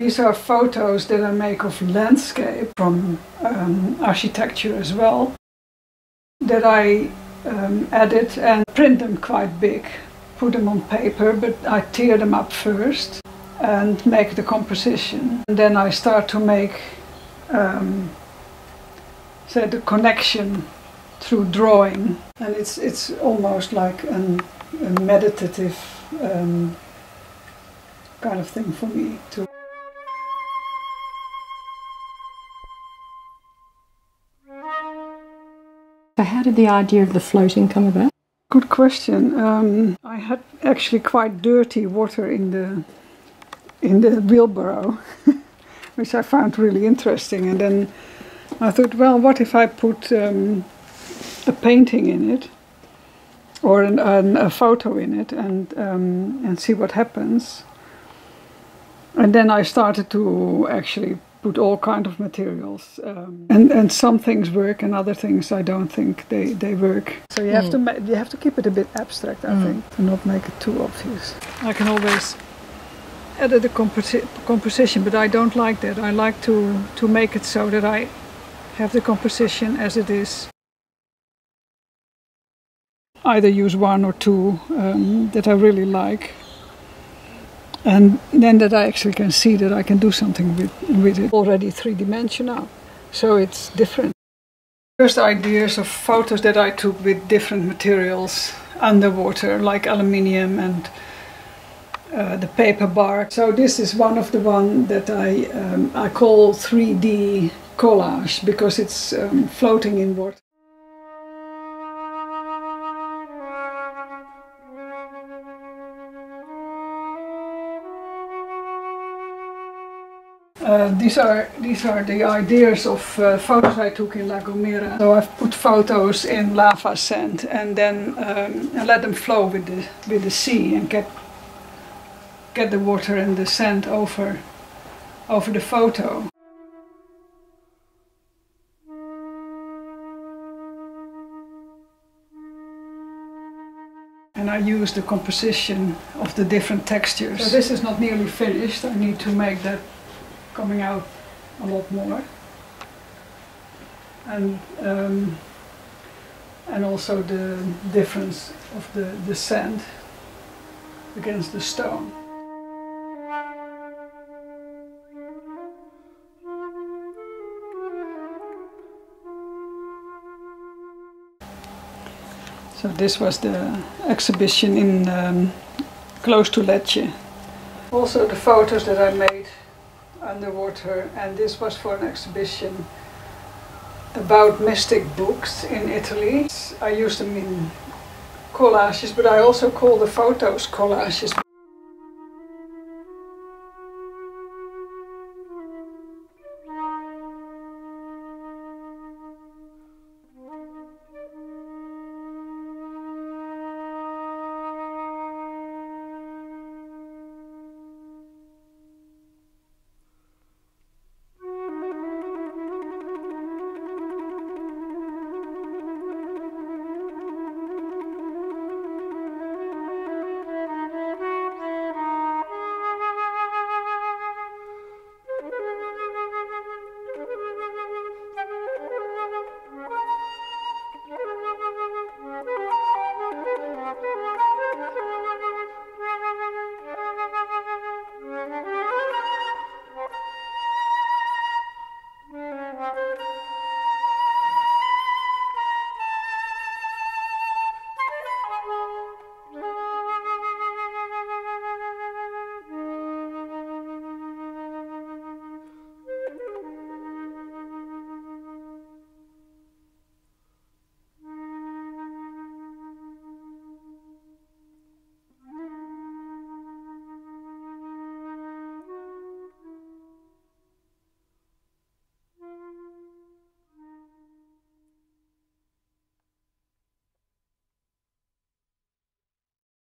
These are photos that I make of landscape from um, architecture as well that I um, edit and print them quite big, put them on paper, but I tear them up first and make the composition. And then I start to make um, say the connection through drawing and it's it's almost like an, a meditative um, kind of thing for me to So, how did the idea of the floating come about? Good question. Um, I had actually quite dirty water in the in the wheelbarrow, which I found really interesting. And then I thought, well, what if I put um, a painting in it or an, an, a photo in it and um, and see what happens. And then I started to actually put all kind of materials, um, and and some things work and other things I don't think they, they work. So you have Mm. to ma- you have to keep it a bit abstract, I Mm. think, to not make it too obvious. I can always edit the composi- composition, but I don't like that. I like to to make it so that I have the composition as it is. Either use one or two um, that I really like, and then that I actually can see that I can do something with, with it. Already three dimensional, so it's different. First ideas of photos that I took with different materials underwater, like aluminium and uh, the paper bark. So this is one of the one that I um, I call 3D collage because it's um, floating in water. Uh, these are these are the ideas of uh, photos I took in La Gomera. So I've put photos in lava sand and then um, let them flow with the with the sea and get get the water and the sand over over the photo. And I use the composition of the different textures. So this is not nearly finished. I need to make that coming out a lot more. And um, and also the difference of the, the sand against the stone. So this was the exhibition in um, close to Lecce. Also the photos that I made underwater and this was for an exhibition about mystic books in Italy. I used them in collages but I also call the photos collages.